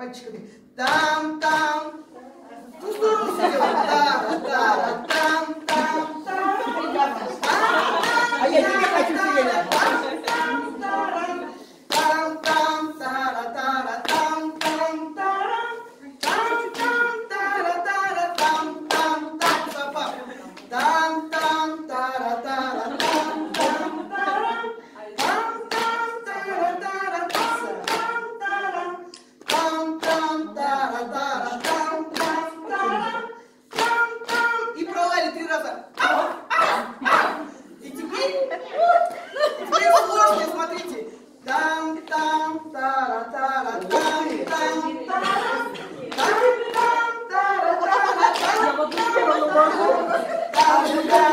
пальчиками. Там-там. Ну, здорово все делаем. Тара-тара, там-там, там. А я не хочу. Thank you.